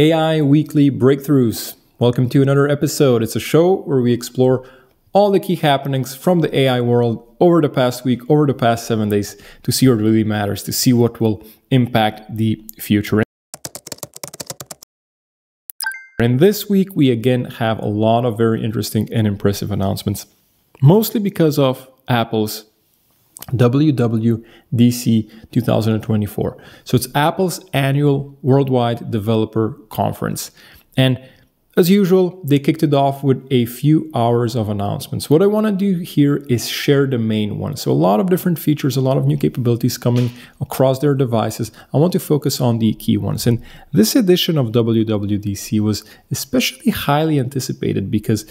AI Weekly Breakthroughs. Welcome to another episode. It's a show where we explore all the key happenings from the AI world over the past week, over the past seven days, to see what really matters, to see what will impact the future. And this week, we again have a lot of very interesting and impressive announcements, mostly because of Apple's WWDC 2024. So it's Apple's annual worldwide developer conference. And as usual, they kicked it off with a few hours of announcements. What I want to do here is share the main one. So, a lot of different features, a lot of new capabilities coming across their devices. I want to focus on the key ones. And this edition of WWDC was especially highly anticipated because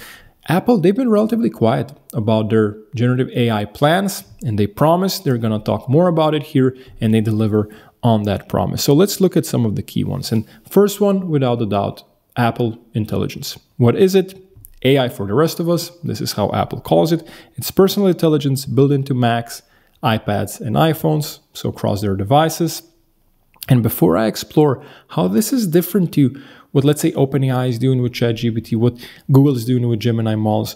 Apple, they've been relatively quiet about their generative AI plans, and they promise they're going to talk more about it here, and they deliver on that promise. So let's look at some of the key ones. And first one, without a doubt, Apple Intelligence. What is it? AI for the rest of us. This is how Apple calls it. It's personal intelligence built into Macs, iPads, and iPhones, so across their devices. And before I explore how this is different to what let's say OpenAI is doing with ChatGPT, what Google is doing with Gemini models,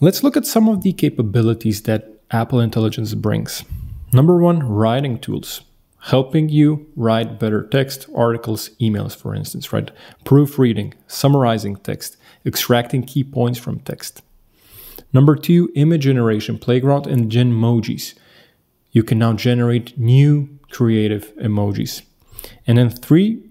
let's look at some of the capabilities that Apple Intelligence brings. Number one, writing tools, helping you write better text, articles, emails, for instance, right? Proofreading, summarizing text, extracting key points from text. Number two, image generation, Playground and Genmojis. You can now generate new creative emojis. And then three,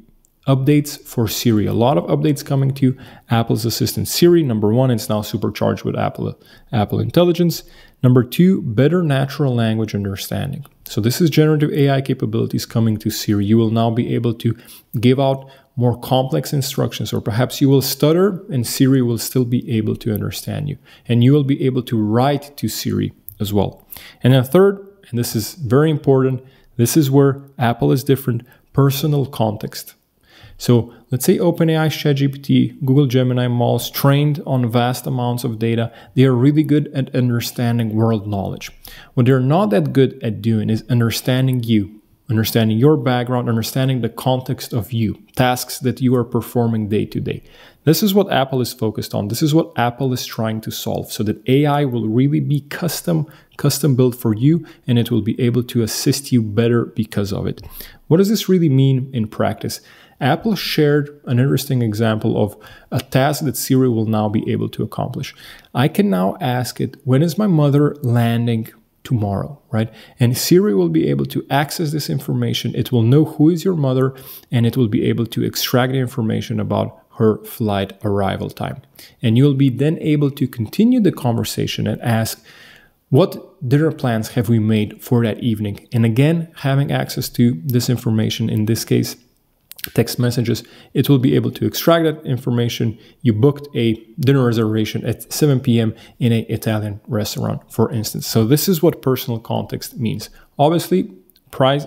updates for Siri. A lot of updates coming to Apple's assistant Siri. Number one, it's now supercharged with Apple, Apple Intelligence. Number two, better natural language understanding. So this is generative AI capabilities coming to Siri. You will now be able to give out more complex instructions, or perhaps you will stutter and Siri will still be able to understand you. And you will be able to write to Siri as well. And then third, and this is very important, this is where Apple is different, personal context. So let's say OpenAI, ChatGPT, Google Gemini models trained on vast amounts of data, they are really good at understanding world knowledge. What they're not that good at doing is understanding you, understanding your background, understanding the context of you, tasks that you are performing day to day. This is what Apple is focused on. This is what Apple is trying to solve so that AI will really be custom custom built for you and it will be able to assist you better because of it. What does this really mean in practice? Apple shared an interesting example of a task that Siri will now be able to accomplish. I can now ask it, when is my mother landing tomorrow, right? And Siri will be able to access this information. It will know who is your mother and it will be able to extract the information about her flight arrival time. And you'll be then able to continue the conversation and ask, what dinner plans have we made for that evening? And again, having access to this information in this case text messages, it will be able to extract that information. You booked a dinner reservation at 7 p.m. in an Italian restaurant, for instance. So this is what personal context means. Obviously, price,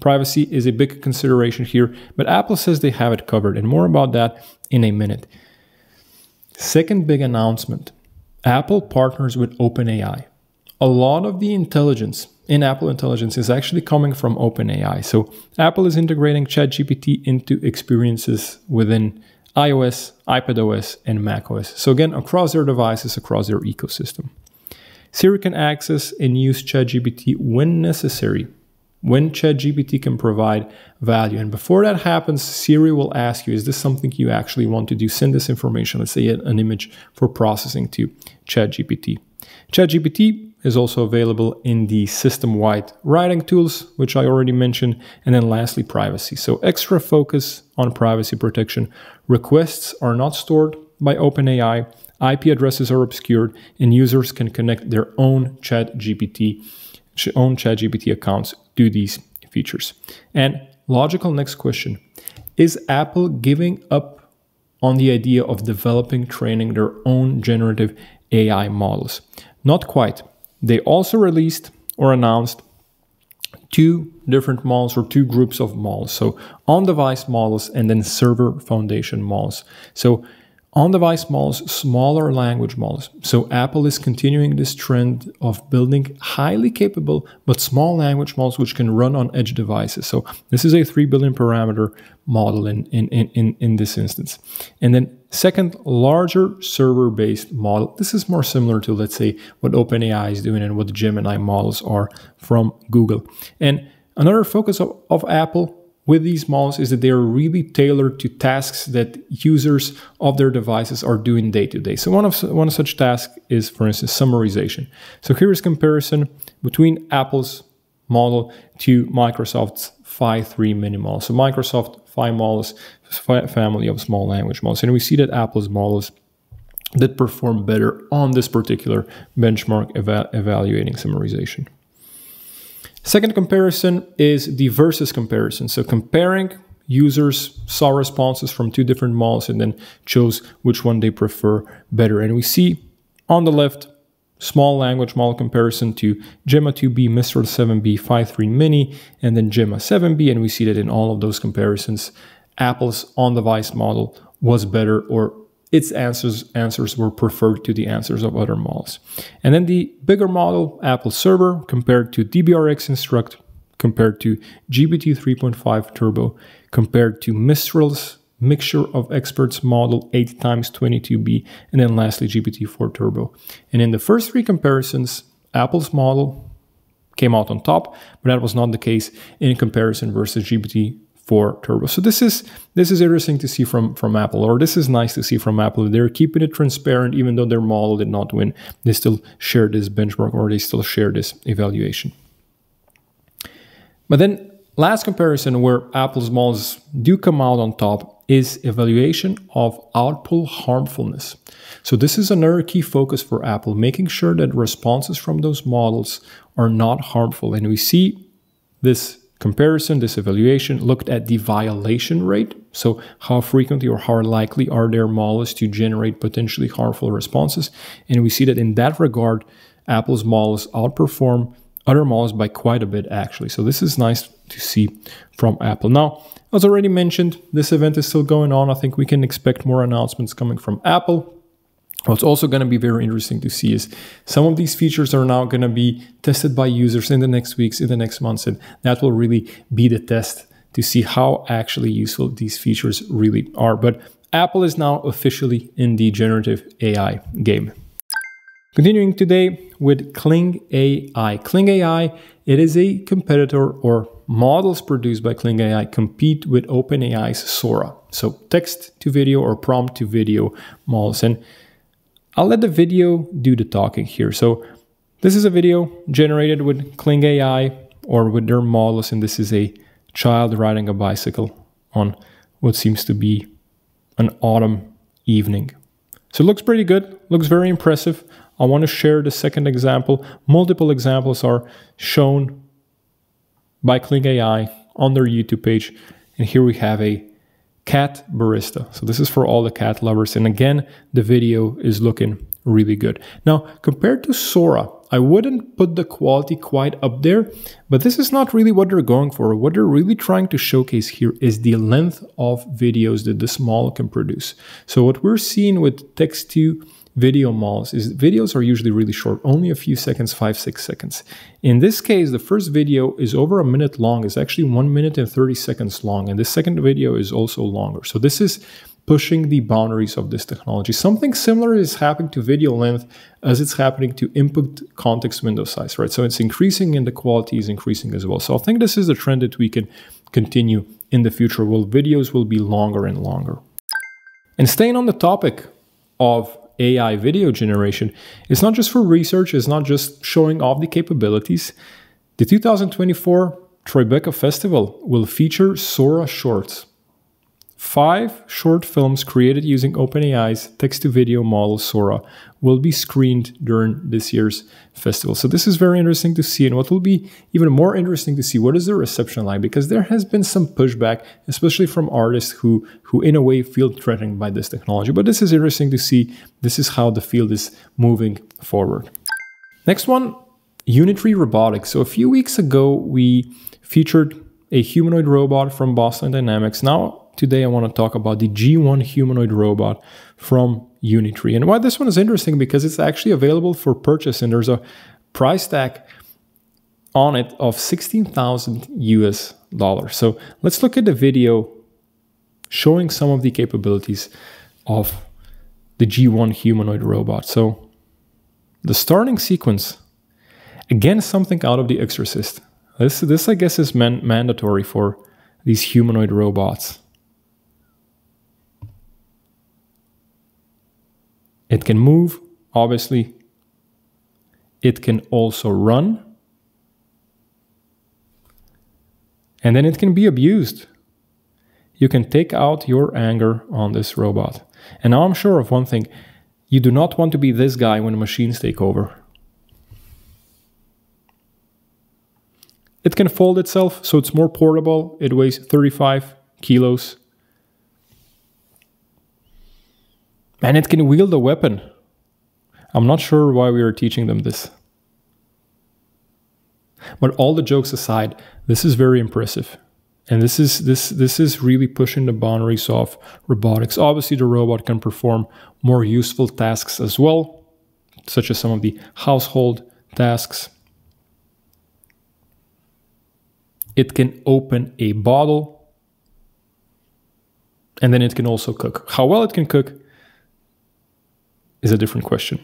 privacy is a big consideration here, but Apple says they have it covered, and more about that in a minute. Second big announcement Apple partners with OpenAI. A lot of the intelligence in Apple Intelligence is actually coming from OpenAI. So Apple is integrating ChatGPT into experiences within iOS, iPadOS, and macOS. So again, across their devices, across their ecosystem. Siri can access and use ChatGPT when necessary, when ChatGPT can provide value. And before that happens, Siri will ask you, is this something you actually want to do? Send this information, let's say an image for processing to ChatGPT. ChatGPT is also available in the system-wide writing tools, which I already mentioned. And then lastly, privacy. So extra focus on privacy protection. Requests are not stored by OpenAI. IP addresses are obscured, and users can connect their own ChatGPT, own ChatGPT accounts to these features. And logical next question: Is Apple giving up on the idea of developing, training their own generative AI models? Not quite. They also released or announced two different models or two groups of models. So on device models and then server foundation models. So on device models, smaller language models. So Apple is continuing this trend of building highly capable but small language models which can run on edge devices. So this is a 3 billion parameter model in, in, in, in this instance. And then second, larger server-based model. This is more similar to, let's say, what OpenAI is doing and what the Gemini models are from Google. And another focus of, of Apple with these models is that they are really tailored to tasks that users of their devices are doing day to day. So one of one such task is, for instance, summarization. So here is comparison between Apple's model to Microsoft's Phi 3 mini model. So Microsoft Phi models, family of small language models, and we see that Apple's models that perform better on this particular benchmark eva evaluating summarization. Second comparison is the versus comparison. So comparing users saw responses from two different models and then chose which one they prefer better. And we see on the left, small language model comparison to Gemma 2B, Mistral 7B, Phi 3 Mini, and then Gemma 7B. And we see that in all of those comparisons, Apple's on-device model was better or its answers answers were preferred to the answers of other models. And then the bigger model, Apple Server, compared to DBRX Instruct, compared to GPT 3.5 Turbo, compared to Mistral's mixture of experts model 8 times 22B, and then lastly GPT-4 Turbo. And in the first three comparisons, Apple's model came out on top, but that was not the case in comparison versus GPT for Turbo. So this is this is interesting to see from from Apple, or this is nice to see from Apple. They're keeping it transparent, even though their model did not win. They still share this benchmark, or they still share this evaluation. But then last comparison where Apple's models do come out on top is evaluation of output harmfulness. So this is another key focus for Apple, making sure that responses from those models are not harmful. And we see this comparison, this evaluation looked at the violation rate. So, how frequently or how likely are their models to generate potentially harmful responses? And we see that in that regard, Apple's models outperform other models by quite a bit, actually. So, this is nice to see from Apple. Now, as already mentioned, this event is still going on. I think we can expect more announcements coming from Apple. What's also going to be very interesting to see is some of these features are now going to be tested by users in the next weeks, in the next months, and that will really be the test to see how actually useful these features really are. But Apple is now officially in the generative AI game. Continuing today with Kling AI. Kling AI, it is a competitor or models produced by Kling AI compete with OpenAI's Sora. So text to video or prompt to video models. And I'll let the video do the talking here. So this is a video generated with Kling AI or with their models, and this is a child riding a bicycle on what seems to be an autumn evening. So it looks pretty good, looks very impressive. I want to share the second example. Multiple examples are shown by Kling AI on their YouTube page. And here we have a cat barista. So this is for all the cat lovers. And again, the video is looking really good. Now, compared to Sora, I wouldn't put the quality quite up there, but this is not really what they're going for. What they're really trying to showcase here is the length of videos that this model can produce. So what we're seeing with text to video malls is videos are usually really short, only a few seconds, five, six seconds. In this case, the first video is over a minute long. It's actually one minute and 30 seconds long. And the second video is also longer. So this is pushing the boundaries of this technology. Something similar is happening to video length as it's happening to input context window size, right? So it's increasing and the quality is increasing as well. So I think this is a trend that we can continue in the future. Well, videos will be longer and longer. And staying on the topic of AI video generation, it's not just for research, it's not just showing off the capabilities. The 2024 Tribeca Festival will feature Sora Shorts, Five short films created using OpenAI's text to video model Sora will be screened during this year's festival. So, this is very interesting to see. And what will be even more interesting to see, what is the reception like? Because there has been some pushback, especially from artists who, who in a way, feel threatened by this technology. But this is interesting to see. This is how the field is moving forward. Next one Unitree Robotics. So, a few weeks ago, we featured a humanoid robot from Boston Dynamics. Now, today I want to talk about the G1 humanoid robot from Unitree. And why this one is interesting because it's actually available for purchase and there's a price tag on it of 16,000 US dollars. So let's look at the video showing some of the capabilities of the G1 humanoid robot. So the starting sequence, again, something out of The Exorcist. This, this I guess, is man mandatory for these humanoid robots. It can move, obviously. It can also run. And then it can be abused. You can take out your anger on this robot. And now I'm sure of one thing you do not want to be this guy when machines take over. It can fold itself, so it's more portable. It weighs 35 kilos. And it can wield a weapon. I'm not sure why we are teaching them this. But all the jokes aside, this is very impressive. And this is this this is really pushing the boundaries of robotics. Obviously, the robot can perform more useful tasks as well, such as some of the household tasks. It can open a bottle, and then it can also cook. How well it can cook is a different question.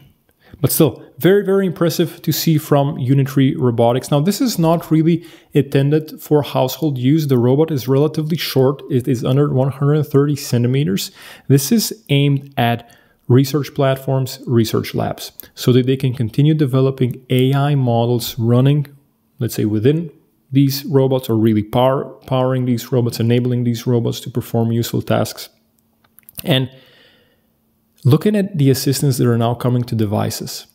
But still, very, very impressive to see from Unitree Robotics. Now, this is not really intended for household use. The robot is relatively short. It is under 130 centimeters. This is aimed at research platforms, research labs, so that they can continue developing AI models running, let's say, within these robots or really power, powering these robots, enabling these robots to perform useful tasks. And Looking at the assistants that are now coming to devices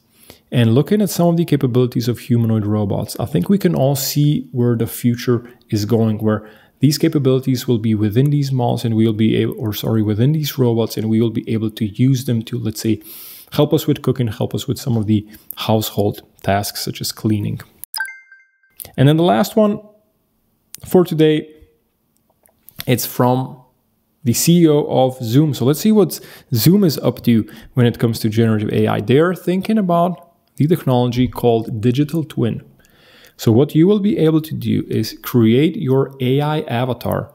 and looking at some of the capabilities of humanoid robots, I think we can all see where the future is going, where these capabilities will be within these models and we'll be able, or sorry, within these robots, and we will be able to use them to, let's say, help us with cooking, help us with some of the household tasks such as cleaning. And then the last one for today, it's from the CEO of Zoom. So let's see what Zoom is up to when it comes to generative AI. They're thinking about the technology called digital twin. So what you will be able to do is create your AI avatar,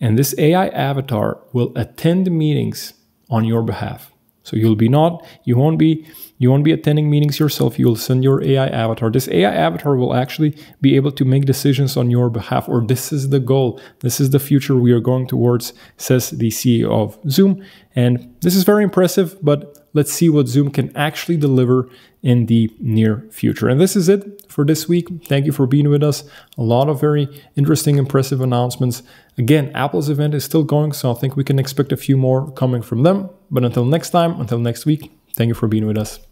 and this AI avatar will attend meetings on your behalf. So you'll be not, you won't be, you won't be attending meetings yourself. You'll send your AI avatar. This AI avatar will actually be able to make decisions on your behalf, or this is the goal. This is the future we are going towards, says the CEO of Zoom. And this is very impressive, but let's see what Zoom can actually deliver in the near future. And this is it for this week. Thank you for being with us. A lot of very interesting, impressive announcements. Again, Apple's event is still going, so I think we can expect a few more coming from them. But until next time, until next week, thank you for being with us.